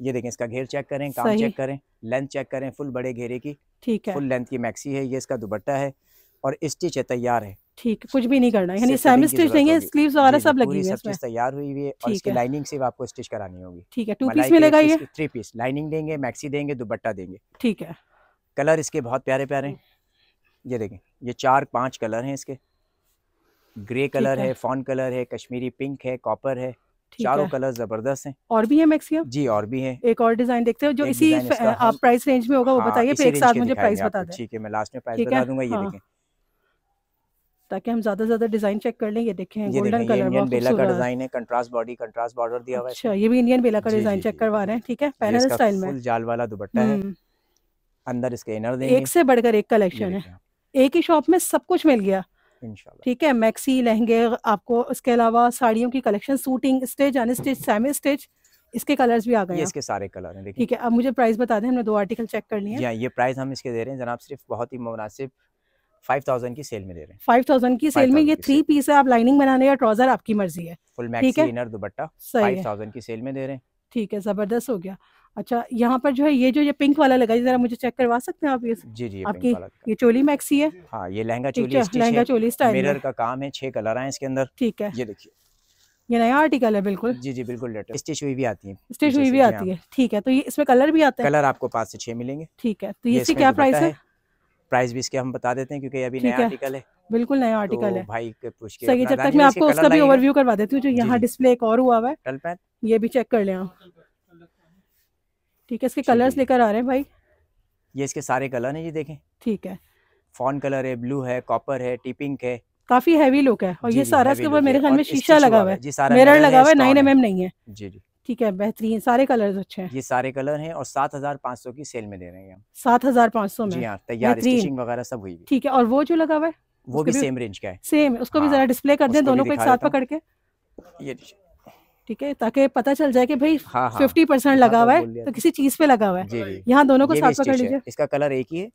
ये देखें इसका घेर चेक करें काम चेक करें लेंथ चेक करें फुल बड़े घेरे की। ठीक है। फुल लेंथ की मैक्सी है ये इसका दुपट्टा है और स्टिच है तैयार है। ठीक है कुछ भी नहीं करना है यानी सेमी स्टिच नहीं है स्लीव्स वगैरह सब लगी हुई है इसमें। तैयार हुई हुई है और इसकी लाइनिंग सिर्फ़ आपको स्टिच करानी होगी। ठीक है टू पीस मिलेगा ये? थ्री पीस लाइनिंग देंगे मैक्सी देंगे दुपट्टा देंगे। ठीक है। कलर इसके बहुत प्यारे प्यारे हैं। ये देखें ये चार पाँच कलर हैं इसके। ग्रे कलर है। है फॉन कलर है कश्मीरी पिंक है कॉपर है। चारों कलर ज़बरदस्त हैं। और भी है मैक्सियो जी और भी है। एक और डिज़ाइन देखते हो जो इसी आप प्राइस रेंज में होगा वो हाँ बताइए फिर एक साथ मुझे प्राइस बता दें। ठीक है मैं लास्ट में प्राइस बता दूँगा ये हाँ। देखें। ताकि हम ज़्यादा से ज़्यादा डिज़ाइन चेक कर लें ये देखें गोल्डन कलर इंडियन बेला का डिज़ाइन है कंट्रास्ट बॉडी कंट्रास्ट बॉर्डर दिया हुआ है अच्छा ये भी इंडियन बेला का डिज़ाइन चेक करवा रहे हैं ठीक है? पैनल स्टाइल में। फुल जाल वाला दुपट्टा है। हम्म। अंदर इसके इनर देंगे। एक से बढ़कर एक कलेक्शन है। एक ही शॉप में सब कुछ मिल गया। ठीक है? मैक्सी लहंगे आपको इसके अलावा साड़ियों की collection suiting stitch unstitch semi stitch इसके कलर्स भी आ गए इसके सारे कलर हैं ठीक है अब मुझे प्राइस बता दें हमने दो आर्टिकल चेक कर लिए जी हाँ ये प्राइस हम इसके दे रहे हैं जनाब सिर्फ़ बहुत ही मुनासिब फाइव थाउज़ेंड की सेल में दे रहे हैं। फाइव थाउज़ेंड की सेल में ये थ्री पीस है आप लाइनिंग बनाने या ट्राउज़र आपकी मर्ज़ी है। फुल मैक्सी है? इनर दुपट्टा फाइव है। थाउज़ेंड की सेल में दे रहे हैं। ठीक है ज़बरदस्त हो गया। अच्छा यहाँ पर जो है ये जो ये पिंक वाला लगा जरा मुझे चेक करवा सकते हैं आप ये जी जी आपकी ये चोली मैक्सी है? हाँ ये लहंगा चोली लहंगा चोली स्टाइल मिरर का काम है छह कलर आए इसके अंदर। ठीक है। ये देखिए। ये नया आर्टिकल है बिल्कुल। जी जी बिल्कुल लेटेस्ट। स्टिच हुई भी आती है। स्टिच हुई भी आती हाँ। है। ठीक है तो ये इसमें कलर भी आते हैं? कलर आपको पाँच से छह मिलेंगे। ठीक है तो ये इसकी क्या प्राइस है? है? प्राइस भी इसके हम बता देते हैं क्योंकि अभी नया आर्टिकल है। बिल्कुल नया आर्टिकल तो है। भाई के पूछ के सही जब तक मैं आपको उसका भी ओवरव्यू करवा देती हूँ जो यहाँ डिस्प्ले एक और हुआ हुआ है टल पैंट ये भी चेक कर लें आप। ठीक है इसके कलर्स लेकर आ रहे हैं भाई। ये इसके सारे कलर हैं जी देखें। ठीक है। फॉन कलर है ब्लू है कॉपर है टी पिंक है। काफ़ी हैवी लुक है और ये सारा इसके ऊपर मेरे ख्याल में शीशा लगा हुआ है। मिरर मिरर लगा हुआ है नाइन एम एम नहीं है। जी जी। ठीक है बेहतरीन सारे कलर अच्छे हैं। ये सारे कलर हैं और सात हज़ार पाँच सौ की सेल में दे रहे हैं हम। सात हज़ार पाँच सौ जी में हाँ तैयार स्टिचिंग वगैरह सब हुई ठीक है और वो जो लगा हुआ है? वो भी भी सेम रेंज का है। सेम उसको भी हाँ जरा डिस्प्ले कर दें दोनों को एक साथ पकड़ के। ये ठीक है ताकि पता चल जाए कि भाई हाँ हाँ। फिफ्टी परसेंट लगा तो हुआ है तो किसी चीज़ पे लगा हुआ है। यहाँ दोनों को साथ पकड़ लीजिए। इसका कलर एक ही है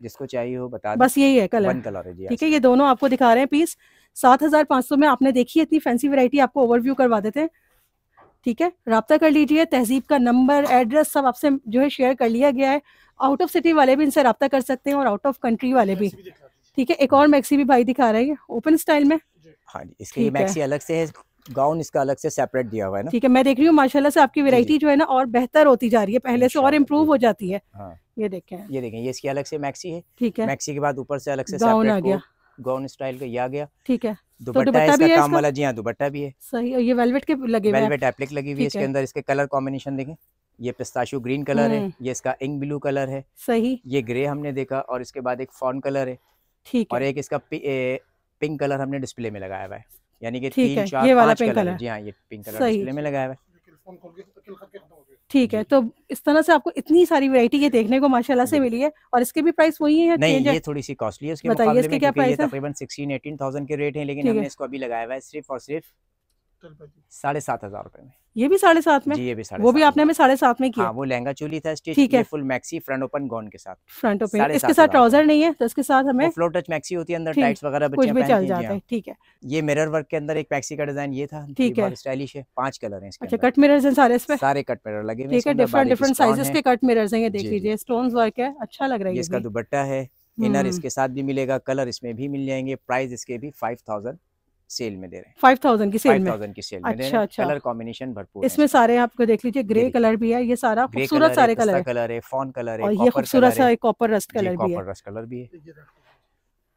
जिसको चाहिए हो बता बस यही है कलर वन कलर है ठीक है ये दोनों आपको दिखा रहे हैं पीस सात हज़ार पाँच सौ में आपने देखी है इतनी फैंसी वैरायटी आपको ओवरव्यू करवा देते हैं। ठीक है? रब्ता कर लीजिए तहजीब का नंबर एड्रेस सब आपसे जो है शेयर कर लिया गया है। आउट ऑफ़ सिटी वाले भी इनसे रब्ता कर सकते हैं और आउट ऑफ़ कंट्री वाले भी। ठीक है? एक और मैक्सी भी भाई दिखा रहे हैं। ओपन स्टाइल में? हाँ जी इसके लिए मैक्सी अलग से है गाउन इसका अलग से सेपरेट दिया हुआ है ना? ठीक है मैं देख रही हूँ माशाल्लाह से आपकी वैरायटी जो। है ना और बेहतर होती जा रही है। पहले से और इम्प्रूव हो जाती है। हाँ। ये देखें। ये देखें ये इसकी अलग से मैक्सी है। ठीक है। मैक्सी के बाद ऊपर से अलग से गाउन आ गया। गाउन स्टाइल का ये आ गया। ठीक है। दुपट्टा दुपट्टा है इसका? काम वाला जी हाँ दुपट्टा भी है। सही और ये वेलवेट के लगे हुए वेलवेट एप्लिक लगी हुई है इसके अंदर। इसके कलर कॉम्बिनेशन देखें। ये पिस्ताशू ग्रीन कलर है हम्म। ये इसका इंक ब्लू कलर है। सही। ये ग्रे हमने देखा और इसके बाद एक फॉन कलर है। ठीक और एक इसका पिंक कलर हमने डिस्प्ले में लगाया हुआ है। यानी कि तीन चार पाँच कलर। जी हाँ ये पिंक कलर डिस्प्ले में लगाया हुआ है। ठीक है तो इस तरह से आपको इतनी सारी वैरायटी ये देखने को माशाल्लाह से मिली है और इसके भी प्राइस वही है नहीं ये थोड़ी सी कॉस्टली है उसके बताइए इसके क्या प्राइस है? तकरीबन सिक्सटीन एटीन थाउज़ेंड के रेट हैं लेकिन हमने इसको अभी लगाया हुआ है सिर्फ़ और सिर्फ़ साढ़े सात हज़ार रुपए में। ये भी साढ़े सात में? जी ये भी साढ़े वो भी आपने हमें साढ़े सात में किया। हाँ वो लहंगा चोली था स्टिच ठीक है। Full maxi front open gown के साथ। फ्रंट ओपन इसके साथ ट्राउज़र नहीं है तो इसके साथ हमें फ्लो टच मैक्सी होती है अंदर टाइट्स वगैरह कुछ बच्चे भी पहनते चल हैं जाता ठीक है। ये मिरर वर्क के अंदर एक मैक्सी का डिज़ाइन ये था ठीक है। स्टाइलिश है पाँच कलर है इसके अच्छा कट मिरर्स हैं सारे इस पे? सारे कट मिरर लगे ठीक है डिफरेंट डिफरेंट साइजेस के कट मिरर्स हैं। ये देख। लीजिए स्टोन वर्क है अच्छा लग रहा है इसका दुपट्टा है इनर हम्म, इसके साथ भी मिलेगा कलर इसमें भी मिल जाएँगे प्राइस इसके भी फाइव थाउज़ेंड सेल में दे रहे हैं। 5000 की सेल फाइव में थाउज़ेंड की सेल में अच्छा, अच्छा। कलर कॉम्बिनेशन भरपूर है। इसमें सारे आपको देख लीजिए ग्रे कलर भी है ये सारा खूबसूरत सारे कलर है। कलर है फॉन कलर है और ये खूबसूरत सा एक कॉपर रस्ट कलर भी है। कॉपर रस्ट कलर भी है।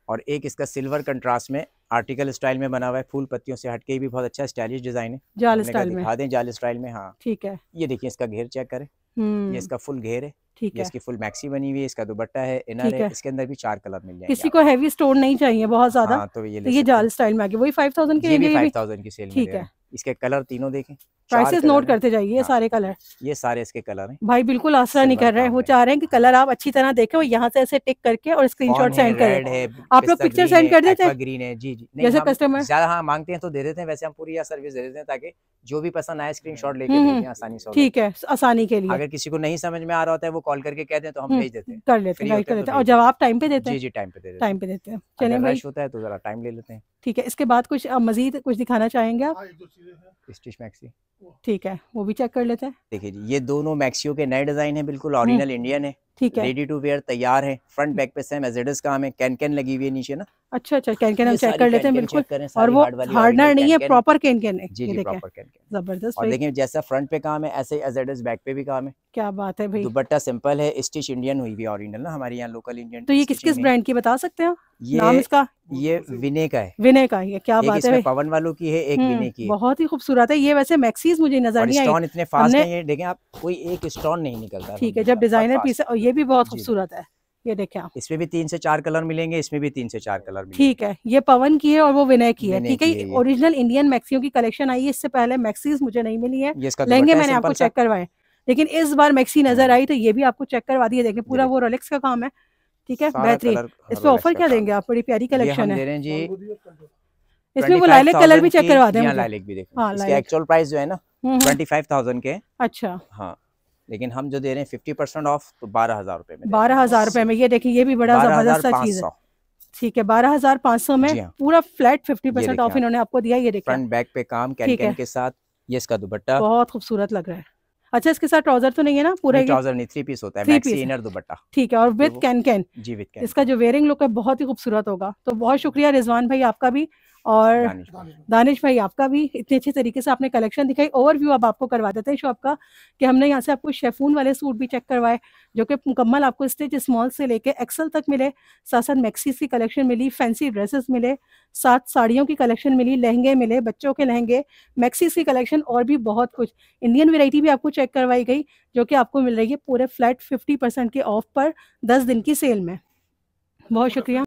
और एक इसका सिल्वर कंट्रास्ट में आर्टिकल स्टाइल में बना हुआ है फूल पत्तियों से हटके। भी बहुत अच्छा स्टाइलिश डिज़ाइन है। जाल स्टाइल में। दिखा दें जाल स्टाइल में हाँ। ठीक है। ये देखिए इसका घेर चेक करें। ये हम्म। इसका फुल घेर है। ठीक है। इसकी फुल मैक्सी बनी हुई है इसका दुपट्टा है इनर है। इसके अंदर भी चार कलर मिल जाएँगे किसी को हैवी स्टोन नहीं चाहिए बहुत ज़्यादा। हाँ तो ये तो ये जाल स्टाइल में आ गया। वही 5000 की रेंज भी फाइव थाउज़ेंड की सेल ठीक हैं। इसके कलर तीनों देखें। प्राइसेस नोट करते जाइए ये हाँ। सारे कलर। ये सारे इसके कलर हैं। भाई बिल्कुल आसरा नहीं कर रहे हैं वो चाह रहे हैं कि कलर आप अच्छी तरह देखें और यहाँ से ऐसे टिक करके और स्क्रीनशॉट है सेंड रेड करें है आप लोग पिक्चर है, कर देते हैं? ग्रीन है। जी जी। जैसे कस्टमर ज़्यादा हाँ मांगते हैं तो दे देते हैं वैसे हम पूरी सर्विस दे देते हैं ताकि जो भी पसंद आए स्क्रीनशॉट लेके हम्म, हम्म, आसानी से ठीक है आसानी के लिए। अगर किसी को नहीं समझ में आ रहा होता है वो कॉल करके कह दें तो हम हम्म, भेज देते हैं। कर लेते हैं कर लेते तो हैं और जवाब टाइम पे देते हैं? जी टाइम पे देते हैं। टाइम पे देते हैं। चलिए भाई। होता है तो जरा टाइम ले लेते हैं। ठीक है इसके बाद कुछ मजीद कुछ दिखाना चाहेंगे आप? स्टिच मैक्सी ठीक है वो भी चेक कर लेते हैं। देखिए जी ये दोनों मैक्सियो के नए डिज़ाइन है बिल्कुल ओरिजिनल इंडियन है। ठीक है। रेडी टू वेयर तैयार है। फ्रंट बैक पे सेम एजेडस काम है कैन कैन लगी हुई है नीचे ना। अच्छा अच्छा कैन कैन हम चेक कर लेते हैं बिल्कुल। और वो हार्डनर नहीं है प्रॉपर कैन कैन है। जी जी प्रॉपर कैन कैन ज़बरदस्त और देखिए जैसा फ्रंट पे काम है ऐसे एजेडस बैक पे भी काम है। क्या बात है भाई। दुपट्टा सिंपल है स्टिच इंडियन हुई हुई ओरिजिनल ना हमारे यहाँ लोकल इंडियन तो ये किस किस ब्रांड की बता सकते हैं? ये नाम इसका? ये विनय का है। विनय का ये क्या बात है पवन वालों की है एक हम्म, विनय की बहुत ही खूबसूरत है। ये वैसे मैक्सीज मुझे नज़र नहीं आई। इतने फास्ट नहीं है देखें आप कोई एक स्टोन नहीं निकलता ठीक है जब डिज़ाइनर पीस है और ये भी बहुत। खूबसूरत है ये देखें आप। इसमें भी तीन से चार कलर मिलेंगे इसमें भी तीन से चार कलर मिलेंगे। ठीक है ये पवन की है और वो विनय की है ठीक है है। ओरिजिनल इंडियन मैक्सियों की कलेक्शन आई है इससे पहले मैक्सीज मुझे नहीं मिली है। लहंगे मैंने आपको चेक करवाए। लेकिन इस बार मैक्सी नज़र हम्म। आई तो ये भी आपको चेक करवा दिए देखें पूरा वो रोलेक्स का काम है ठीक है बेहतरीन। इस हर पे ऑफ़र क्या देंगे आप? बड़ी प्यारी कलेक्शन है। हैं जी। इसमें वो लाइलैक कलर भी चेक करवा दें जी मुझे। लाइलैक भी देखो। हाँ, इसके एक्चुअल प्राइस जो है ना ट्वेंटी फाइव थाउज़ेंड के। अच्छा। हाँ लेकिन हम जो दे रहे हैं फिफ्टी परसेंट ऑफ़ तो बारह हज़ार रुपए में बारह हज़ार रुपए में ये देखिए ये भी बड़ा ज़बरदस्त सा चीज़ है। ठीक है बारह हज़ार पाँच सौ में हाँ। पूरा फ्लैट फिफ्टी परसेंट ऑफ़ इन्होंने आपको दिया ये देखिए। फ्रंट बैक पे काम कैन के साथ ये इसका दुपट्टा। बहुत खूबसूरत लग रहा है। अच्छा इसके साथ ट्राउज़र तो नहीं है ना पूरा ट्राउज़र नहीं थ्री पीस होता है मैक्सी इनर दुपट्टा। ठीक है और विद कैन कैन जी विद कैन इसका जो वेयरिंग लुक है बहुत ही खूबसूरत होगा। तो बहुत शुक्रिया रिजवान भाई आपका भी। और दानिश भाई। आपका भी इतने अच्छे तरीके से आपने कलेक्शन दिखाई ओवरव्यू अब आपको करवा देते हैं शॉप का कि हमने यहाँ से आपको शेफून वाले सूट भी चेक करवाए जो कि मुकम्मल आपको स्टिच स्मॉल से लेके एक्सल तक मिले साथ साथ मैक्सीज की कलेक्शन मिली फैंसी ड्रेसेस मिले साथ साड़ियों की कलेक्शन मिली लहंगे मिले बच्चों के लहंगे मैक्सीज की कलेक्शन और भी बहुत कुछ। इंडियन वेराइटी भी आपको चेक करवाई गई जो कि आपको मिल रही है पूरे फ्लैट फिफ्टी परसेंट के ऑफ़ पर दस दिन की सेल में। बहुत शुक्रिया।